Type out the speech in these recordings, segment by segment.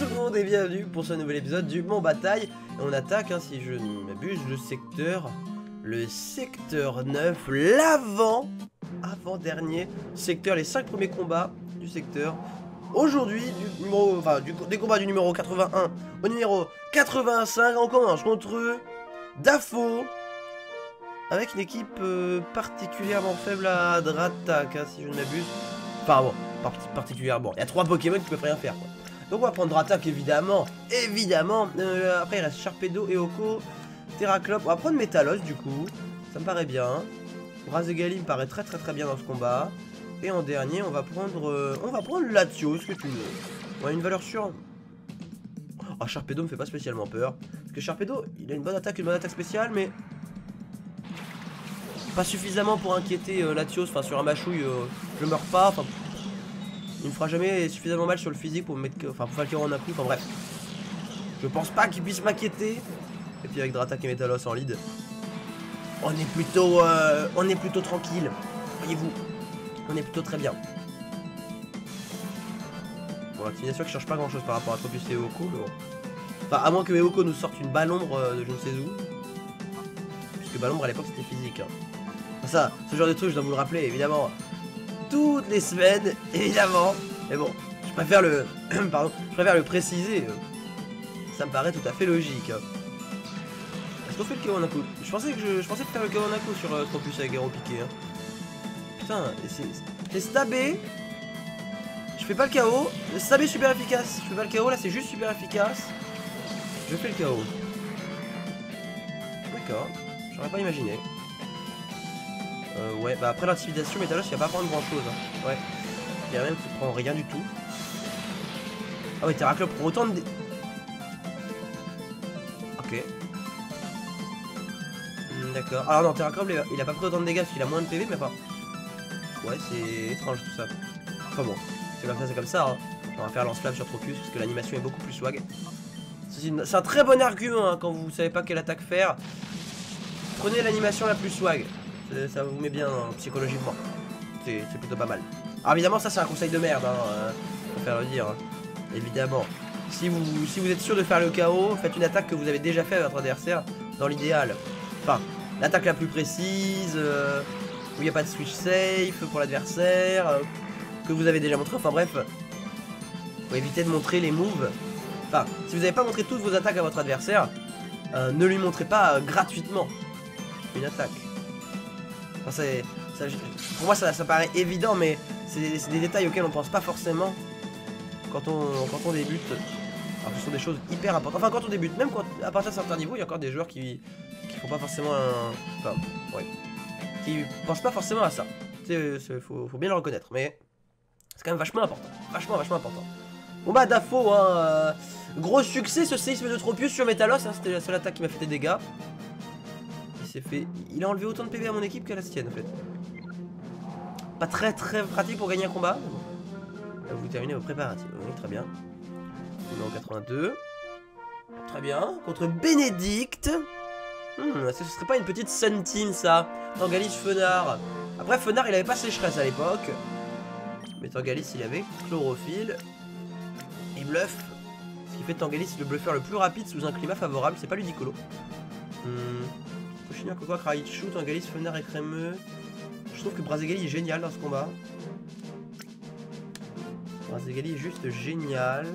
tout le monde et bienvenue pour ce nouvel épisode du Mont Bataille. On attaque, hein, si je ne m'abuse, le secteur... Le secteur 9, l'avant... Avant-dernier secteur, les 5 premiers combats du secteur. Aujourd'hui, du numéro... Enfin, du, des combats du numéro 81 au numéro 85. On commence contre Dafo. Avec une équipe euh, particulièrement faible à Dratak, hein, si je ne m'abuse. Enfin bon, particulièrement. Il y a trois Pokémon qui peuvent rien faire. Quoi. Donc on va prendre Dratak évidemment. Évidemment. Euh, après il reste Sharpedo, Eoko, Terraclop. On va prendre Metalos du coup. Ça me paraît bien. Brazegali me paraît très très très bien dans ce combat. Et en dernier on va prendre euh, on va prendre Latios, ce que tu veux. Ouais, une valeur sûre. Oh, Sharpedo me fait pas spécialement peur. Parce que Sharpedo, il a une bonne attaque, une bonne attaque spéciale, mais pas suffisamment pour inquiéter euh, Latios. Enfin, sur un machouille, euh, je meurs pas. Il me fera jamais suffisamment mal sur le physique pour me mettre, enfin, pour faire le en un coup. Enfin, bref. Je pense pas qu'il puisse m'inquiéter. Et puis avec Dratak et Metalos en lead, on est plutôt, euh, on est plutôt tranquille. Voyez-vous, on est plutôt très bien. Bon, l'activation qui change pas grand chose par rapport à Tropius et Eoko, mais bon. Enfin, à moins que Eoko nous sorte une balombre de je ne sais où. Puisque balombre à l'époque c'était physique. Hein. Ça, ce genre de truc, je dois vous le rappeler, évidemment. Toutes les semaines, évidemment. Mais bon, je préfère le... Pardon, je préfère le préciser. Ça me paraît tout à fait logique. Est-ce qu'on fait le KO en Je pensais que je, je pensais faire le KO en sur euh, Trompus avec Aero Piqué. Hein. Putain, c'est stabé. Je fais pas le KO. Stabé super efficace. Je fais pas le KO, là c'est juste super efficace. Je fais le KO. D'accord. J'aurais pas imaginé. Euh, ouais, bah après l'intimidation, Metalos il va pas prendre grand chose. Hein. Ouais. Il y a même qui prend rien du tout. Ah ouais, Terraclop prend autant de. Ok. Hmm, d'accord. Alors non, Terraclop il a pas pris autant de dégâts parce qu'il a moins de PV, mais pas. Ouais, c'est étrange tout ça. Enfin bon, c'est comme ça, comme ça. Hein. On va faire lance-flamme sur Tropius parce que l'animation est beaucoup plus swag. C'est un très bon argument hein, quand vous savez pas quelle attaque faire. Prenez l'animation la plus swag ça vous met bien hein, psychologiquement. C'est plutôt pas mal. Alors évidemment ça c'est un conseil de merde, hein, euh, faire le dire. Hein. Évidemment. Si vous, si vous êtes sûr de faire le KO, faites une attaque que vous avez déjà fait à votre adversaire dans l'idéal. Enfin, l'attaque la plus précise, euh, où il n'y a pas de switch safe pour l'adversaire, euh, que vous avez déjà montré, enfin bref. Faut éviter de montrer les moves. Enfin, si vous n'avez pas montré toutes vos attaques à votre adversaire, ne lui montrez pas gratuitement une attaque pour moi, ça, paraît évident, mais c'est des détails auxquels on pense pas forcément quand on, débute. Ce sont des choses hyper importantes. Enfin, quand on débute, même quand, à partir d'un certain niveau, il y a encore des joueurs qui, qui font pas forcément un. Enfin, ouais. Qui pensent pas forcément à ça. Il faut, faut, bien le reconnaître, mais c'est quand même vachement important. Vachement, vachement important. Bon bah, Dafo, hein, euh, gros succès ce séisme de Tropius sur Metalos, hein, c'était la seule attaque qui m'a fait des dégâts Il a enlevé autant de PV à mon équipe qu'à la sienne en fait. Pas très très pratique pour gagner un combat. Vous terminez vos préparatifs. Oui, très bien. Numéro 82. Très bien. Contre Bénédicte. Hmm, que ce serait pas une petite Sun ça Tangalis Fenard. Après Fenard il avait pas sécheresse à l'époque. Mais Tangalis il avait chlorophylle. Et bluff. Ce qui fait Tangalis le bluffeur le plus rapide sous un climat favorable. C'est pas ludicolo. Hmm. Cochinia, Coco, Raichu, Tangalis, Fenner et Crémeux. Je trouve que Brazegali est génial dans ce combat. Brazegali est juste génial.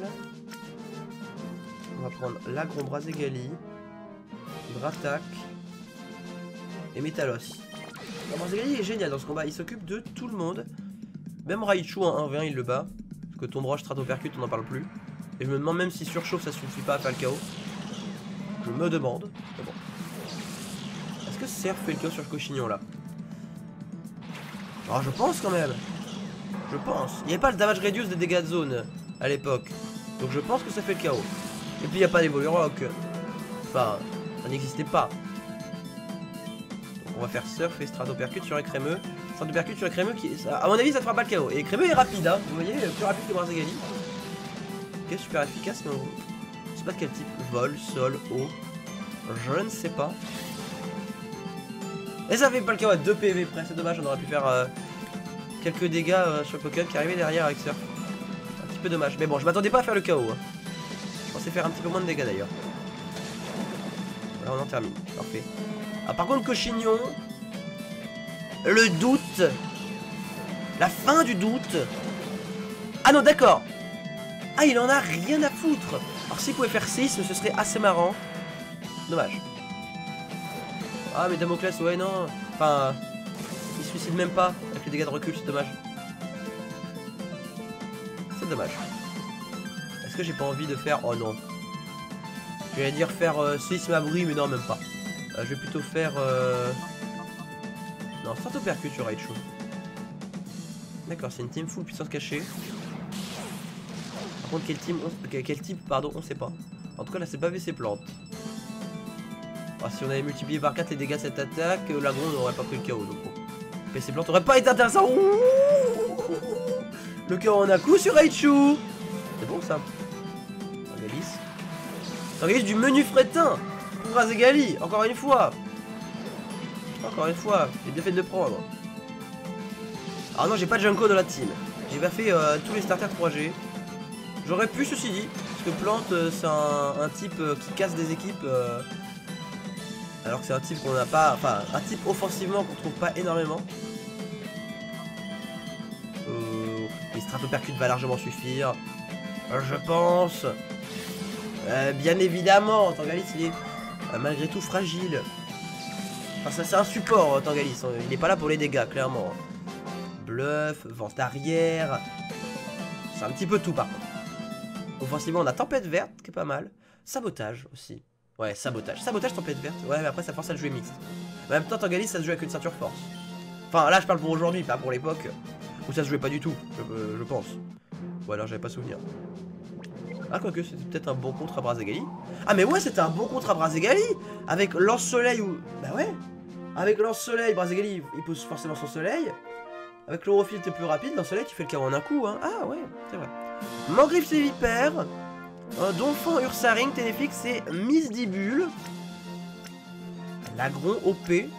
On va prendre l'agron Brazegali, Dratak et Metalos. Brazegali est génial dans ce combat, il s'occupe de tout le monde. Même Raichu en 1v1 il le bat. Parce que Tomb Roche, Stratopercute, on n'en parle plus. Et je me demande même si surchauffe ça suffit pas à faire le chaos. Je me demande. Que le KO sur le cochignon là Alors je pense quand même. Je pense. Il n'y avait pas le damage reduce des dégâts de zone à l'époque. Donc je pense que ça fait le KO. Et puis il n'y a pas rock. Enfin, ça n'existait pas. Donc on va faire Surf et Stratopercute sur Écrémeux. Stratopercute sur Écrémeux qui. À mon avis ça fera pas le KO. Et Écrémeux est rapide, hein. Vous voyez, plus rapide que Brazagali. Ok, super efficace, mais Je sais pas de quel type. Vol, sol, eau. Je ne sais pas. Et ça fait pas le cas à 2 PV près, c'est dommage, on aurait pu faire euh, quelques dégâts euh, sur le Pokémon qui arrivait derrière avec Surf. Un petit peu dommage, mais bon, je m'attendais pas à faire le KO. Hein. censé faire un petit peu moins de dégâts d'ailleurs. Voilà, on en termine. Parfait. Ah, par contre, Cochignon. Le doute. La fin du doute. Ah non, d'accord. Ah, il en a rien à foutre. Alors, s'il pouvait faire 6, ce serait assez marrant. Dommage. Ah, mais Damoclès, ouais, non. Enfin, il suicide même pas avec les dégâts de recul, c'est dommage. C'est dommage. Est-ce que j'ai pas envie de faire... Oh non. Je vais dire faire euh, séisme abri, mais non, même pas. Euh, je vais plutôt faire... Euh... Non, percute sur Raichu. D'accord, c'est une team full puissance cachée. Par contre, quel, team quel type, pardon, on sait pas. En tout cas, là, c'est pas ses plantes. Ah, si on avait multiplié par 4 les dégâts de cette attaque, euh, l'agron n'aurait pas pris le KO. Donc, bon. PC plante aurait pas été intéressant. le KO en a coup sur Raichu. C'est bon ça. Tangalis. Tangalis du menu fretin pour Razegali, encore une fois. Encore une fois, j'ai bien fait de le prendre. Ah non, j'ai pas de Junko dans la team. J'ai pas fait euh, tous les starters 3G. J'aurais pu, ceci dit, parce que Plante, euh, c'est un, type euh, qui casse des équipes. Alors que c'est un type qu'on n'a pas. Enfin, un type offensivement qu'on trouve pas énormément. les stratopercutes va largement suffire. Je pense. bien évidemment, Tangalis il est malgré tout fragile. Enfin, ça c'est un support, Tangalis. Il n'est pas là pour les dégâts, clairement. Bluff, vente arrière. C'est un petit peu tout par contre. Offensivement, on a tempête verte qui est pas mal. Sabotage aussi. Ouais, sabotage. Sabotage, tempête verte. Ouais, mais après ça force à jouer mixte. en même temps, Tangalis ça se joue avec une ceinture force. Enfin, là je parle pour aujourd'hui, pas pour l'époque où ça se jouait pas du tout, je, euh, pense. Ou alors j'avais pas souvenir. Ah, quoique, c'était peut-être un bon contre à Brazegali. Ah, mais ouais, c'était un bon contre à Brazegali Avec lance-soleil ou. Bah ouais Avec lance-soleil, Brazegali, il pose forcément son soleil. Avec chlorophylle, t'es plus rapide. Lance-soleil, tu fais le carreau en un coup, hein. Ah, ouais, c'est vrai. Mangriffe, c'est vipère. Euh, Donphan, Ursaring, Ténéfix, c'est Misdibule. Lagron, OP.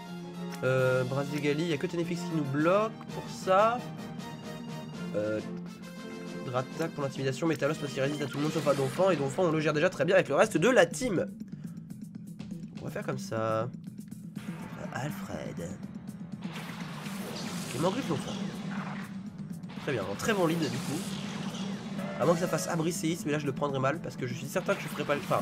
Euh, Brazegali, il n'y a que Ténéfix qui nous bloque pour ça. Euh, pour l'intimidation, Métalos parce qu'il résiste à tout le monde sauf à Donphan, et Donphan on le gère déjà très bien avec le reste de la team. On va faire comme ça. Alfred. Ok, Mangriffe Donphan. Très bien, très bon lead du coup. À moins que ça fasse abri séisme, mais là je le prendrai mal parce que je suis certain que je ferai pas le. Enfin,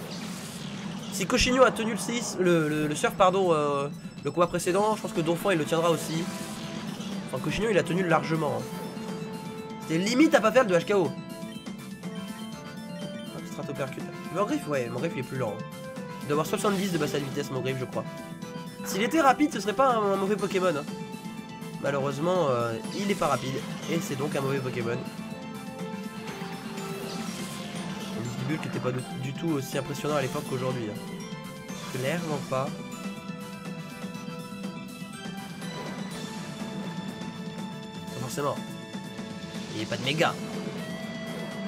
si Cochigno a tenu le séisme, le, surf, pardon, euh, le combat précédent, je pense que Donphan il le tiendra aussi. Enfin, Cochigno il a tenu largement. Hein. C'est limite à pas faire de HKO. Un stratopercute. Morgriff, ouais, Morgriff il est plus lent. Il doit avoir 70 de basse vitesse, Morgriff, je crois. S'il était rapide, ce serait pas un, mauvais Pokémon. Hein. Malheureusement, euh, il est pas rapide. Et c'est donc un mauvais Pokémon. Qui était pas du tout aussi impressionnant à l'époque qu'aujourd'hui. Hein. Clairement pas. Forcément. Il n'y a pas de méga.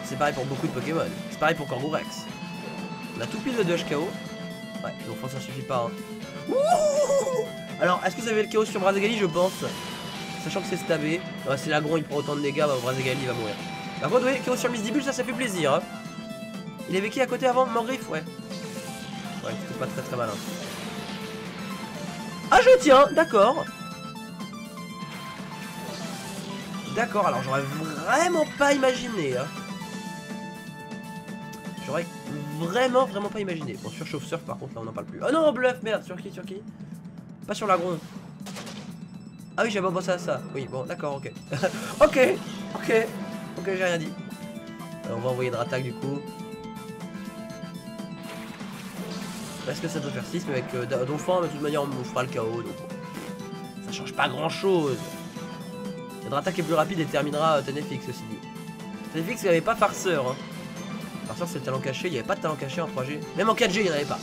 C'est pareil pour beaucoup de Pokémon. C'est pareil pour Kangourex. On a tout pile de 2 HKO. Ouais, donc ça suffit pas. Hein. Alors, est-ce que vous avez le chaos sur Brazegali Je pense? Sachant que c'est stabé. Si l'agron il prend autant de dégâts, bah, Brazegali va mourir. Par contre, oui, chaos sur Misdibule, ça, ça fait plaisir. Hein. Il avait qui à côté avant? Morgriff Ouais. Ouais, c'était pas très très malin. Ah, je tiens, d'accord. D'accord, alors j'aurais vraiment pas imaginé. Hein. J'aurais vraiment, vraiment pas imaginé. Bon, sur Chauffe Surf, par contre, là, on n'en parle plus. Oh non, bluff, merde, sur qui, sur qui? Pas sur l'agron. Ah oui, j'avais pensé à ça. Oui, bon, d'accord, ok. ok, ok, ok, j'ai rien dit. Alors, on va envoyer de attaque du coup. Est-ce que ça doit faire 6 mais avec euh, de toute manière, on fera le KO, donc ça change pas grand chose. Attaque est plus rapide et terminera euh, Tenefix aussi dit. Tenefix il avait pas farceur. Hein. Farceur c'est le talent caché, il n'y avait pas de talent caché en 3G. Même en 4G il n'y en avait pas.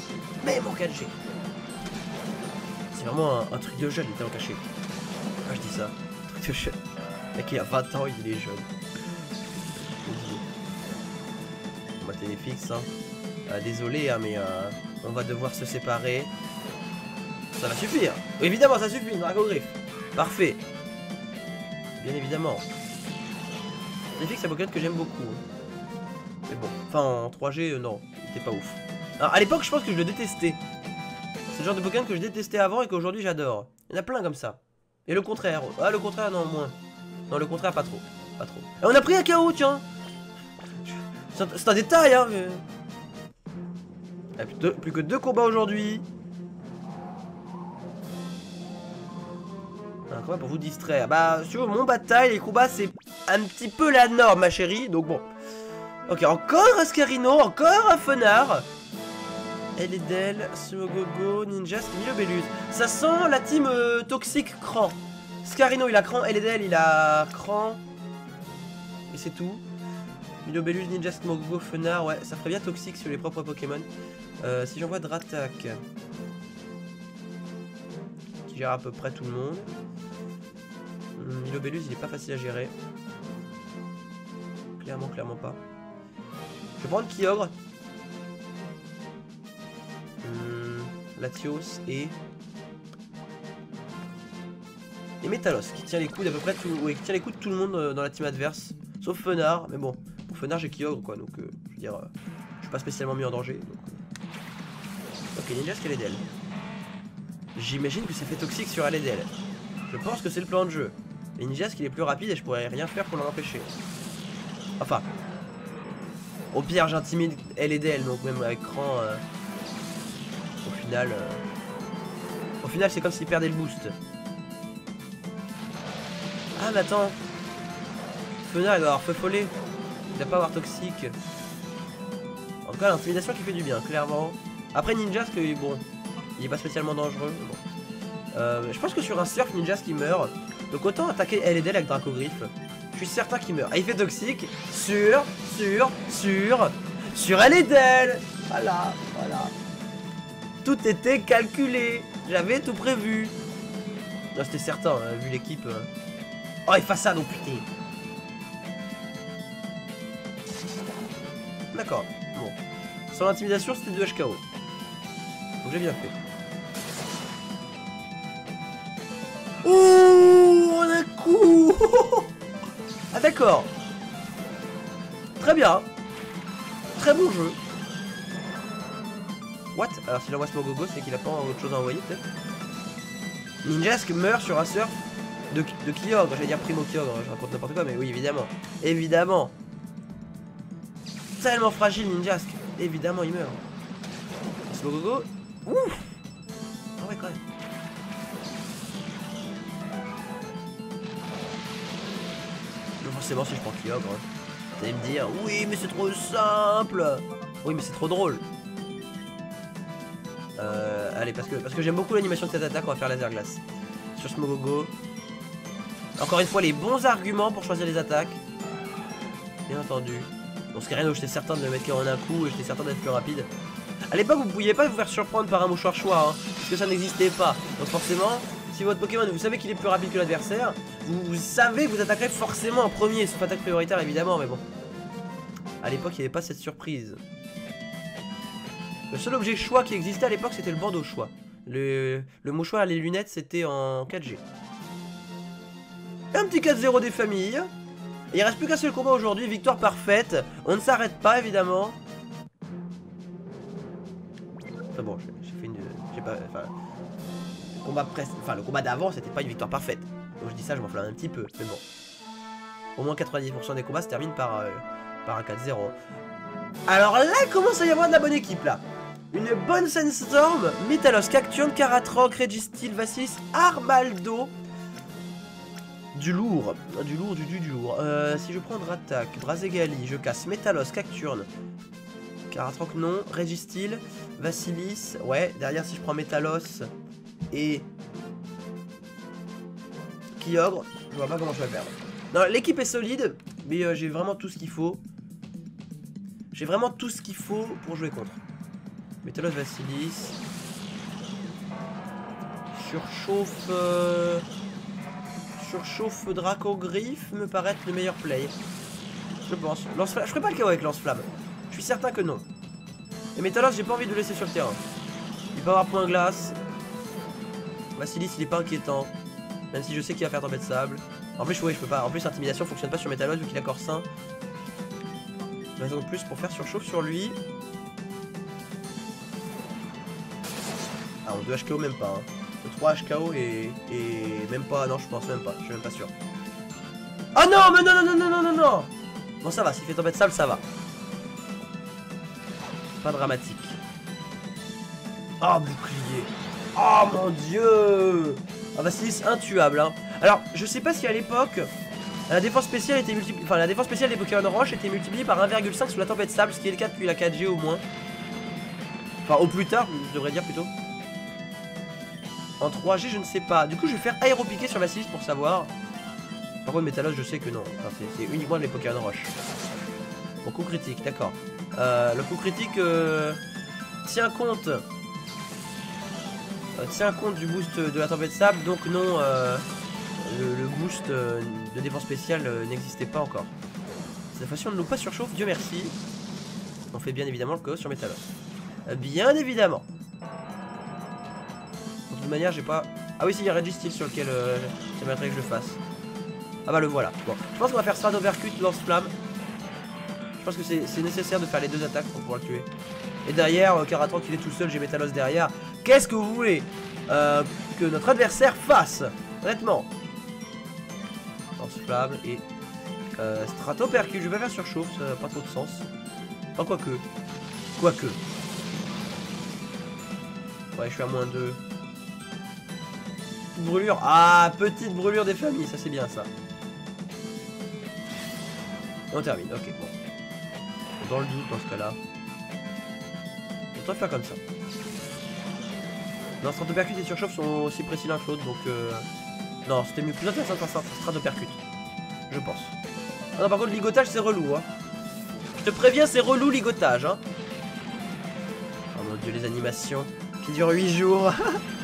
Même en 4G. C'est vraiment un, truc de jeune les talents cachés. Pourquoi je dis ça? Un truc de jeune. Le mec il a 20 ans, il est jeune. On va Tenefix hein. Euh, désolé hein, mais euh, on va devoir se séparer. Ça va suffire. évidemment ça suffit, Dragon Griff. Parfait bien évidemment. C'est un Pokémon que j'aime beaucoup. Hein. Mais bon, enfin en 3G, euh, non. c'était pas ouf. Alors à l'époque, je pense que je le détestais. C'est le genre de Pokémon que je détestais avant et qu'aujourd'hui j'adore. Il y en a plein comme ça. Et le contraire. Ah, le contraire, non, moins. Non, le contraire, pas trop. Pas trop. On a pris un KO, tiens C'est un, détail, hein mais... plus, plus que deux combats aujourd'hui. Un combat pour vous distraire. Bah, sur mon bataille, les combats, c'est un petit peu la norme, ma chérie. Donc bon. Ok, encore un Scarino, encore un Fenard. Eledel, Sumogogo, Ninjas, Milobellus. Ça sent la team euh, toxique cran. Scarino il a cran, Eledel il a cran. Et c'est tout. Milobellus, Ninja, Smogogo, Fenard, ouais, ça ferait bien toxique sur les propres Pokémon. Euh, si j'envoie Dratak, qui gère à peu près tout le monde. Milobellus il est pas facile à gérer. Clairement, clairement pas. Je vais prendre Kyogre. Latios et... Et Metalos qui tient les coups d'à peu près tout... qui tient les coups de tout le monde euh, dans la team adverse. Sauf Fenard, mais bon, Fenard j'ai Kyogre quoi, donc euh, je veux dire, euh, je suis pas spécialement mis en danger. Donc, Ok, Ninja Scaledel. J'imagine que c'est fait toxique sur Aledel. Je pense que c'est le plan de jeu. Et Ninja qu'il est plus rapide et je pourrais rien faire pour l'en empêcher. Enfin. Au pire j'intimide L donc même avec cran final... Euh, au final, c'est comme s'il perdait le boost. Ah, mais attends. Fenard, il doit avoir feu follet. Il doit pas avoir toxique. En tout cas, l'intimidation qui fait du bien, clairement. Après, Ninjas, que bon, il est pas spécialement dangereux. Bon. Euh, je pense que sur un surf, Ninjas qui meurt. Donc autant attaquer L et avec Dracogriffe. Je suis certain qu'il meurt. Ah, il fait toxique sur, sur, sur, sur L et Voilà, voilà. Tout était calculé. J'avais tout prévu. Non, c'était certain, hein, vu l'équipe. Euh. Oh, il ça donc putain. D'accord, bon. Sans l'intimidation, c'était du HKO. Donc j'ai bien fait. Ouh, on a coup Ah d'accord. Très bien. Très bon jeu. What? Alors s'il envoie Smogogo, c'est qu'il a pas autre chose à envoyer peut-être? Ninjask meurt sur un surf de, de Kyogre, j'allais dire Primo Kyogre, je raconte n'importe quoi, mais oui évidemment. Évidemment Tellement fragile Ninjask, évidemment il meurt. Smogogo, ouf Ah ouais quand même. forcément si je prends Kyogre, hein. vous allez me dire, oui mais c'est trop simple Oui mais c'est trop drôle euh, allez, parce que, parce que j'aime beaucoup l'animation de cette attaque, on va faire laser glace. Sur Smogogo. Encore une fois, les bons arguments pour choisir les attaques. Bien entendu. Bon, Scarino, j'étais certain de le mettre en un coup et j'étais certain d'être plus rapide. A l'époque, vous pouviez pas vous faire surprendre par un mouchoir choix, hein, parce que ça n'existait pas. Donc forcément, si votre Pokémon, vous savez qu'il est plus rapide que l'adversaire, vous, savez vous attaquerez forcément en premier, sauf attaque prioritaire évidemment, mais bon. A l'époque, il n'y avait pas cette surprise. Le seul objet choix qui existait à l'époque, c'était le bandeau choix. Le, le mouchoir et les lunettes, c'était en 4G. Un petit 4-0 des familles. Il reste plus qu'un seul combat aujourd'hui, victoire parfaite. On ne s'arrête pas, évidemment. Enfin bon, j'ai fait une... J'ai pas... Enfin... Le combat. Enfin, le combat d'avant, c'était pas une victoire parfaite. Donc je dis ça, je m'enflamme un petit peu. Mais bon. Au moins 90% des combats se terminent par, euh, par un 4-0. Alors là, commence à y avoir de la bonne équipe, là. Une bonne Sandstorm, Metalos, Cacturne, Karatroc, Registeel, Vassilis, Armaldo. Du lourd, du lourd, du lourd. Euh, si je prends Dratak, Brazegali, je casse Metalos, Cacturne, Karatroc non, Registeel, Vassilis, ouais, derrière si je prends Metalos et Kyogre, je vois pas comment je vais perdre. Non, l'équipe est solide, mais euh, j'ai vraiment tout ce qu'il faut. J'ai vraiment tout ce qu'il faut pour jouer contre. Métalos Vassilis. Surchauffe... Euh... Surchauffe Draco Griffe me paraît le meilleur play. Je pense. Lance -flamme. Je ferai pas le KO avec lance-flamme. Je suis certain que non. Et Metalos, j'ai pas envie de le laisser sur le terrain. Il va avoir point glace. Vassilis, il est pas inquiétant. Même si je sais qu'il va faire tomber de sable. En plus, oui, je peux pas. En plus, intimidation fonctionne pas sur Metalos vu qu'il a corps sain. Bah, Raison de plus pour faire surchauffe sur lui. Ah, on 2 HKO même pas. Hein. 3 HKO et, et même pas. Non, je pense même pas. Je suis même pas sûr. Oh non, mais non, non, non, non, non, non, non Bon, ça va. S'il fait tempête sable, ça va. Pas dramatique. Oh, bouclier. Oh mon dieu Ah bah c'est intuable hein. Alors je sais pas si à l'époque la défense spéciale était multipliée Enfin la défense spéciale des Pokémon Roche était multipliée par 1,5 sous la tempête sable Ce qui est le cas depuis la 4G au moins Enfin au plus tard je devrais dire plutôt En 3G je ne sais pas Du coup je vais faire aéropiquer sur 6 pour savoir Par contre Métalos je sais que non enfin, C'est uniquement les Pokémon Roche Bon coup critique d'accord euh, Le coup critique euh, tient compte euh, tient compte du boost de la tempête sable, donc non, le, boost de défense spéciale n'existait pas encore. Cette fois-ci, on ne nous pas surchauffe, Dieu merci. On fait bien évidemment le chaos sur Métalos. Bien évidemment. Toute manière, j'ai pas... Ah oui, si, il y a Registeel sur lequel j'aimerais que je le fasse. Ah bah le voilà. Bon, je pense qu'on va faire Strado Percute, lance-flamme. Je pense que c'est nécessaire de faire les deux attaques pour pouvoir le tuer. Et derrière, Karatron qui est tout seul, j'ai Métalos derrière. Qu'est-ce que vous voulez euh, que notre adversaire fasse Honnêtement? Lance-flamme et euh. Je vais faire surchauffe, ça pas trop de sens. Enfin, quoique. Quoique. Ouais, je suis à moins 2. Brûlure. Ah, petite brûlure des familles, ça c'est bien ça. On termine, ok, bon. Dans le doute dans ce cas-là. On va faire comme ça. Non, Stratopercute et Surchauffe sont aussi précis l'un que l'autre, donc euh... Non, c'était mieux plus intéressant de faire Stratopercute. Je pense. Ah non, par contre, ligotage, c'est relou, hein. Je te préviens, c'est relou, ligotage, hein. Oh mon dieu, les animations qui durent 8 jours.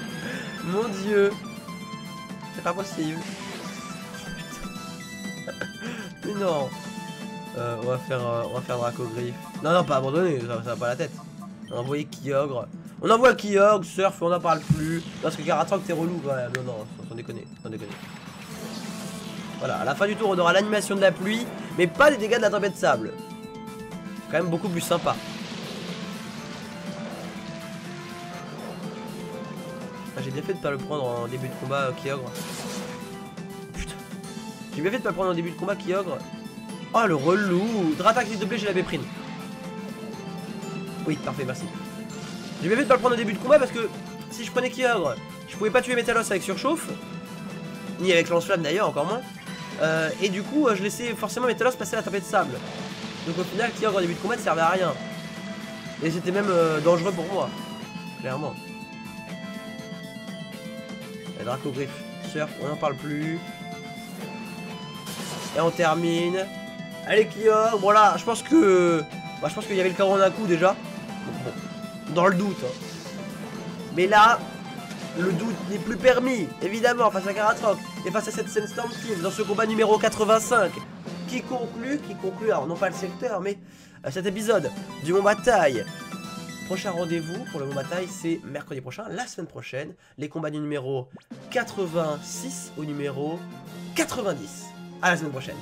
mon dieu. C'est pas possible. Mais non. Euh, on va faire, euh, on va faire Dracogriffe. Non, non, pas abandonner, ça, va pas la tête. On va envoyer Kyogre. On envoie Kyogre, Surf, on n'en parle plus. Parce que Karatrank, t'es relou quand même. Non, non, sans déconner. Voilà, à la fin du tour, on aura l'animation de la pluie, mais pas les dégâts de la tempête de sable. Quand même beaucoup plus sympa. J'ai bien fait de pas le prendre en début de combat, euh, Kyogre. Putain. J'ai bien fait de pas le prendre en début de combat, Kyogre. Oh, le relou Dratak, s'il te plaît, j'ai la béprine. Oui, parfait, merci. J'ai bien fait de pas le prendre au début de combat parce que si je prenais Kyogre, je pouvais pas tuer Metalos avec surchauffe. Ni avec lance-flamme d'ailleurs, encore moins. Euh, et du coup, je laissais forcément Metalos passer la tempête de sable. Donc au final, Kyogre au début de combat ne servait à rien. Et c'était même euh, dangereux pour moi. Clairement. Et Draco Griff. Surf, on n'en parle plus. Et on termine. Allez Kyogre, voilà, je pense que... Bah, je pense qu'il y avait le caron d'un coup déjà dans le doute. Hein. Mais là, le doute n'est plus permis, évidemment, face à Karatroc et face à cette Sandstorm Team dans ce combat numéro 85 qui conclut, qui conclut, alors non pas le secteur, mais euh, cet épisode du Mont Bataille. Prochain rendez-vous pour le Mont Bataille, c'est mercredi prochain, la semaine prochaine, les combats du numéro 86 au numéro 90. À la semaine prochaine.